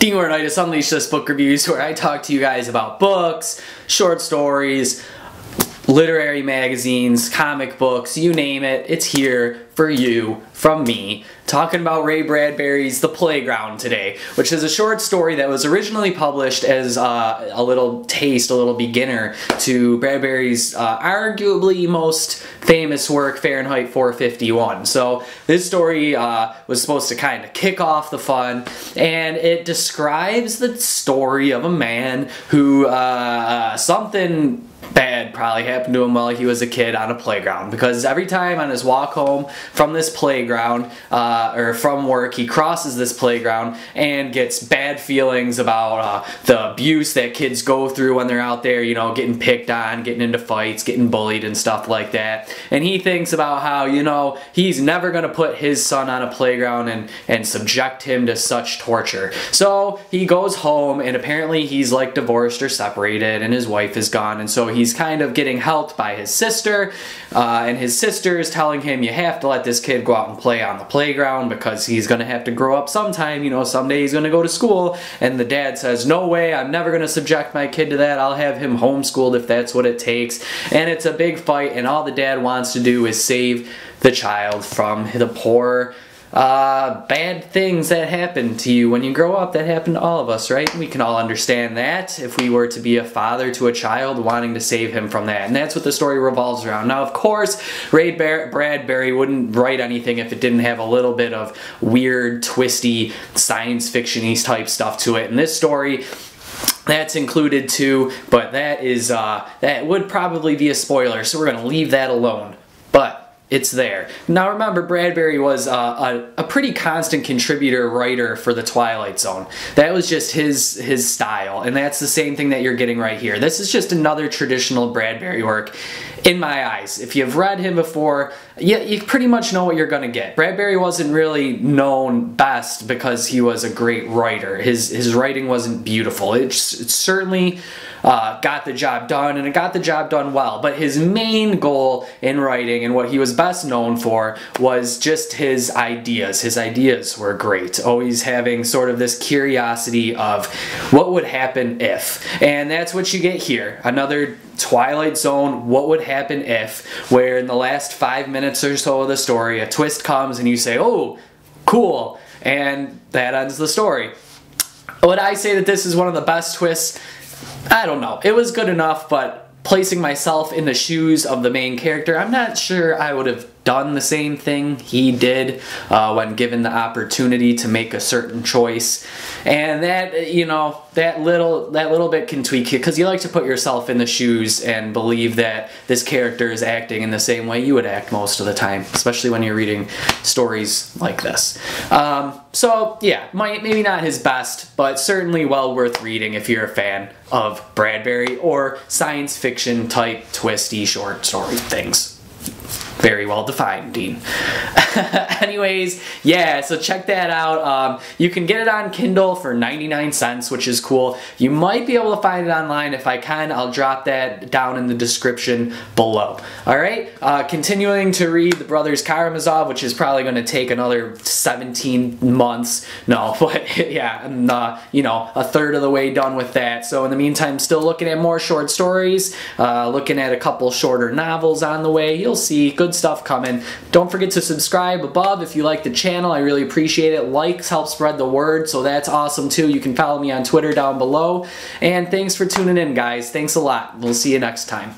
Dean Goranites Unleash This Book Reviews, where I talk to you guys about books, short stories, literary magazines, comic books, you name it, it's here for you from me. Talking about Ray Bradbury's The Playground today, which is a short story that was originally published as uh, a little taste, a little beginner to Bradbury's uh, arguably most famous work, Fahrenheit 451. So this story uh, was supposed to kind of kick off the fun, and it describes the story of a man who uh, uh, something bad probably happened to him while he was a kid on a playground. Because every time on his walk home from this playground uh, or from work he crosses this playground and gets bad feelings about uh, the abuse that kids go through when they're out there you know getting picked on getting into fights getting bullied and stuff like that. And he thinks about how you know he's never going to put his son on a playground and and subject him to such torture. So he goes home and apparently he's like divorced or separated and his wife is gone. And so he he's kind of getting helped by his sister, uh, and his sister is telling him, you have to let this kid go out and play on the playground because he's going to have to grow up sometime, you know, someday he's going to go to school, and the dad says, no way, I'm never going to subject my kid to that, I'll have him homeschooled if that's what it takes, and it's a big fight, and all the dad wants to do is save the child from the poor uh, bad things that happen to you when you grow up that happen to all of us, right? We can all understand that if we were to be a father to a child wanting to save him from that. And that's what the story revolves around. Now, of course, Ray Bar Bradbury wouldn't write anything if it didn't have a little bit of weird, twisty, science fiction-y type stuff to it. And this story that's included too, but that is uh, that would probably be a spoiler, so we're gonna leave that alone. It's there. Now remember, Bradbury was uh, a, a, pretty constant contributor writer for the Twilight Zone. That was just his his style, and that's the same thing that you're getting right here. This is just another traditional Bradbury work, in my eyes. If you've read him before, you, you pretty much know what you're to get. Bradbury wasn't really known best because he was a great writer. His his writing wasn't beautiful. It's, it certainly uh, got the job done, and it got the job done well. But his main goal in writing and what he was best known for was just his ideas. His ideas were great, always having sort of this curiosity of what would happen if. And that's what you get here. Another Twilight Zone, what would happen if, where in the last five minutes or so of the story, a twist comes and you say, oh, cool, and that ends the story. Would I say that this is one of the best twists? I don't know. It was good enough, but placing myself in the shoes of the main character, I'm not sure I would have done the same thing he did uh, when given the opportunity to make a certain choice. And that you know that little that little bit can tweak you because you like to put yourself in the shoes and believe that this character is acting in the same way you would act most of the time especially when you're reading stories like this. Um, so yeah might maybe not his best but certainly well worth reading if you're a fan of Bradbury or science fiction type twisty short story things very well defined, Dean. Anyways, yeah, so check that out. Um, you can get it on Kindle for 99 cents, which is cool. You might be able to find it online. If I can, I'll drop that down in the description below. All right, uh, continuing to read The Brothers Karamazov, which is probably going to take another 17 months. No, but yeah, I'm, uh, you know, a third of the way done with that. So in the meantime, still looking at more short stories, uh, looking at a couple shorter novels on the way. You'll see good stuff coming. Don't forget to subscribe above if you like the channel. I really appreciate it. Likes help spread the word, so that's awesome too. You can follow me on Twitter down below. And thanks for tuning in, guys. Thanks a lot. We'll see you next time.